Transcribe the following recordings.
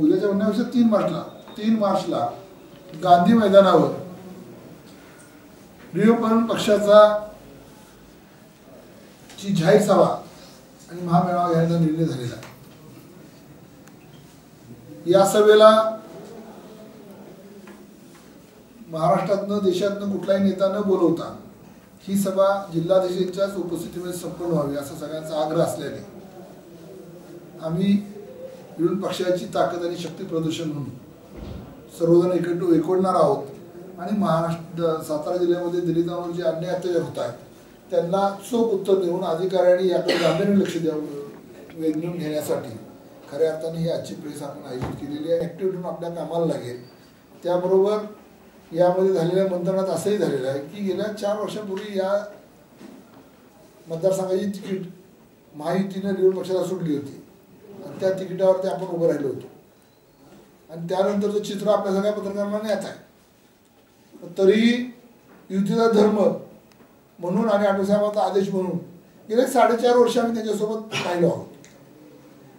उद्याच्या म्हणण्यापेक्षा तीन मार्चला तीन मार्चला गांधी मैदानावर रिपब्लिकन पक्षाचा ची जाहीर सभा आणि महामेळावा घ्यायचा निर्णय झालेला. या सभेला महाराष्ट्रातनं देशातनं कुठलाही नेता न बोलवता ही सभा जिल्हाधीशांच्याच उपस्थितीमध्ये संपन्न व्हावी असा सगळ्यांचा आग्रह असल्याने आम्ही विरोधी पक्षाची ताकद आणि शक्ती प्रदर्शन म्हणून. सर्वजण एकट एकवडणार आहोत आणि महाराष्ट्र सातारा जिल्ह्यामध्ये दलितांवर जे अन्याय अत्याचार होत आहेत त्यांना चोख उत्तर देऊन अधिकाऱ्यांनी याकडे गांभीर्याने लक्ष द्यावं वेधून घेण्यासाठी. खऱ्या अर्थाने ही आजची प्रेस आपण आयोजित केलेली आहे. ॲक्टिव्हिटी आपल्या कामाला लागेल. त्याबरोबर यामध्ये झालेल्या मंत्रणात असंही झालेलं आहे की गेल्या चार वर्षापूर्वी या मतदारसंघाची तिकीट महायुतीनं निवड पक्षाला सुटली होती. आणि त्या तिकिटावरती आपण उभं राहिलो होतो. आणि त्यानंतरचं चित्र आपल्या सगळ्या पत्रकारांना येत आहे. तरीही युतीचा धर्म म्हणून आणि आठवसाहेबांचा आदेश म्हणून गेले साडेचार वर्ष आम्ही त्याच्यासोबत राहिलो आहोत.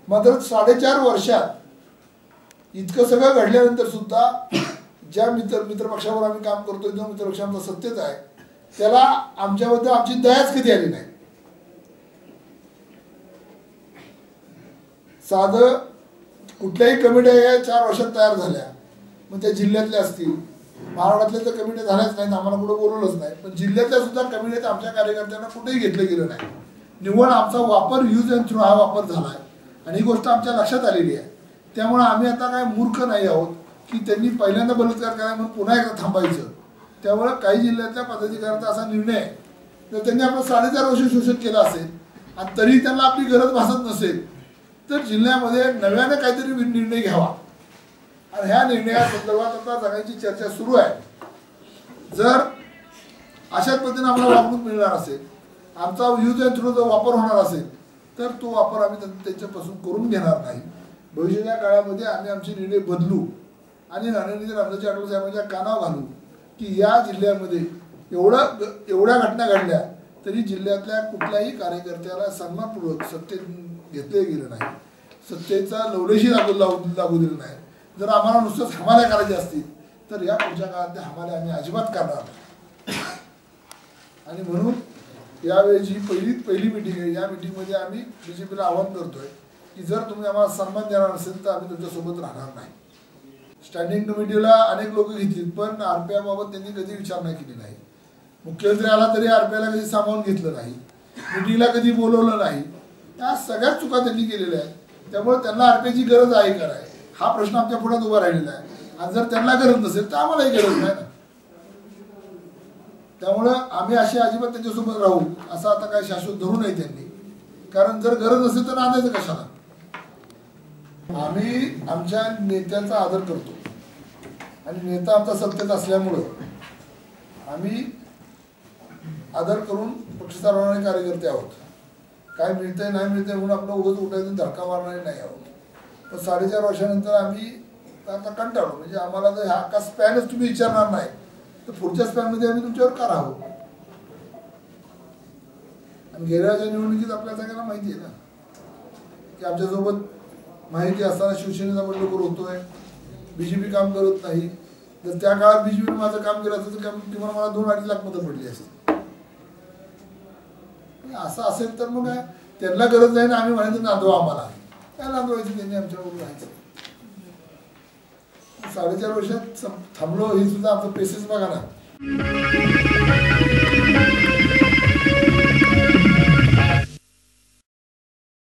मात्र साडेचार वर्षात इतकं सगळं घडल्यानंतर सुद्धा ज्या मित्र मित्रपक्षावर आम्ही काम करतोय जो मित्रपक्ष आमचा सत्तेत आहे त्याला आमच्याबद्दल आमची दयाच कधी आली नाही. साधं कुठल्याही कमिट्या या चार वर्षात तयार झाल्या. मग त्या जिल्ह्यातल्या असतील. महाराष्ट्रातल्या तर कमिट्या झाल्याच नाहीत आम्हाला कुठं बोलवलंच नाही. पण जिल्ह्यातल्या सुद्धा कमिट्यात आमच्या कार्यकर्त्यांना कुठेही घेतलं गेलं नाही. निव्वळ आमचा वापर यूज अँड थ्रू हा वापर झाला आहे आणि ही गोष्ट आमच्या लक्षात आलेली आहे. त्यामुळे आम्ही आता काय मूर्ख नाही आहोत की त्यांनी पहिल्यांदा बलात्कार करायला म्हणून पुन्हा एकदा थांबायचं. त्यामुळं काही जिल्ह्यातल्या पदाधिकाऱ्यांचा असा निर्णय आहे. तर त्यांनी आपलं साडेचार वर्ष शोषण केलं असेल आणि तरी त्यांना आपली गरज भासत नसेल तर जिल्ह्यामध्ये नव्यानं काहीतरी निर्णय घ्यावा. आणि ह्या निर्णयासंदर्भात आता सगळ्यांची चर्चा सुरू आहे. जर अशाच पद्धतीने आम्हाला वागणूक मिळणार असेल आमचा यूज अँड थ्रू जर वापर होणार असेल तर तो वापर आम्ही त्यांच्यापासून करून घेणार नाही. भविष्याच्या काळामध्ये आम्ही आमचे निर्णय बदलू आणि रणनीती रामदाजी आठवले साहेबांच्या कानावर घालू की या जिल्ह्यामध्ये एवढं एवढ्या घटना घडल्या तरी जिल्ह्यातल्या कुठल्याही कार्यकर्त्याला सन्मानपूर्वक सत्तेत घेतले गेलं नाही. सत्तेचा लवलेशी लागू लागू लागू दिलं नाही. जर आम्हाला नुसतंच हमाल्या करायचे असतील तर या पुढच्या काळात त्या हमाल्या आम्ही अजिबात करणार नाही. आणि म्हणून यावेळी जी पहिली पहिली मिटिंग आहे. या मिटिंगमध्ये आम्ही बी जे पीला आवाहन करतोय की जर तुम्ही आम्हाला सन्मान देणार असेल तर आम्ही तुमच्यासोबत राहणार नाही. स्टँडिंग कमिटीला अनेक लोक घेतली पण आरपीआय बाबत त्यांनी कधी विचारणा केली नाही. मुख्यमंत्री आला तरी आरपीआयला कधी सामावून घेतलं नाही. मिटिंगला कधी बोलवलं नाही. त्या सगळ्याच चुका त्यांनी केलेल्या आहेत. त्यामुळे त्यांना आरपीआयची गरज आहे का नाही? हा प्रश्न आमच्या पुढ्यात उभा राहिलेला आहे. आणि जर त्यांना गरज नसेल तर आम्हालाही गरज नाही ना. त्यामुळं आम्ही अशी अजिबात त्यांच्यासोबत राहू असं आता काही शाश्वत धरू नये त्यांनी. कारण जर गरज नसेल तर नांदायचं कशाला? आम्ही आमच्या नेत्यांचा आदर करतो. आणि नेता आमचा सत्तेत असल्यामुळं आम्ही आदर करून पक्ष चालवणारे कार्यकर्ते आहोत. काय मिळतंय नाही मिळतंय म्हणून आपलं उगत उठायचं धडका मारणारे नाही आहोत. पण साडेचार वर्षानंतर आम्ही आता कंटाळलो. म्हणजे आम्हाला जर हा का स्पॅनच तुम्ही विचारणार नाही तर पुढच्या स्पॅनमध्ये आम्ही तुमच्यावर का राहू? आणि गेल्याच्या निवडणुकीत आपल्या सगळ्यांना माहिती आहे ना की आमच्यासोबत माहिती असताना शिवसेनेचा बंडखोर होतोय बीजेपी काम करत नाही. जर त्या काळात बीजेपीने माझं काम केलं असतं तर तुम्हाला मला दोन अडीच लाख मतं पडली असती. असं असेल तर मग त्यांना गरज नाही ना आम्ही म्हणायचं नांदवा आम्हाला. काय नांदवायचं त्यांनी आमच्याबरोबर राहायचं? साडेचार वर्षात थांबलो हे सुद्धा आमचं पेसेस बघा ना.